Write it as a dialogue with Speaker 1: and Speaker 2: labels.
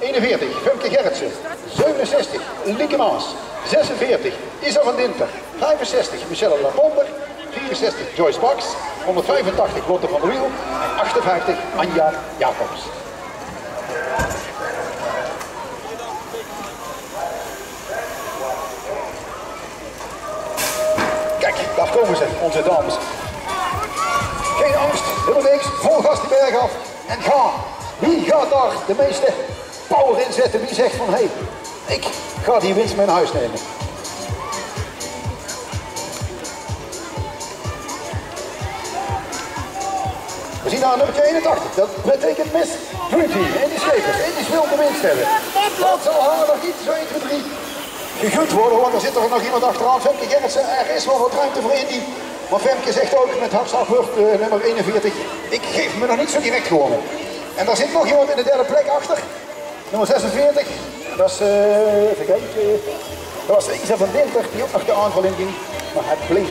Speaker 1: 41, Femke Gerritsen. 67, Lieke Maas. 46, Isa van Dinter. 65, Michelle Laponder. 64, Joyce Bax. 185, Lotte van der Wiel. En 58, Anja Jacobs. Kijk, daar komen ze, onze dames. Geen angst, helemaal niks. Vol gas die berg af en ga. Wie gaat daar de meeste power in zetten? Wie zegt van hé, hey, ik ga die winst naar huis nemen? We zien daar nummer 81. Dat betekent Miss Beauty. En die schepers. En die wil de winst hebben. Dat zal haar nog iets 1, 2, 3 gegund worden. Want er zit er nog iemand achteraan. Femke Gerritsen. Er is wel wat ruimte voor Indy. Maar Femke zegt ook met hartslagwurf uh, nummer 41. Ik geef me nog niet zo direct gewonnen. En daar zit nog iemand in de derde plek achter. Nummer 46. Dat is, uh, even. Dat was Isa van die ook nog de aanval inging. Maar het bleef